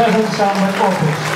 Razem samen oprit.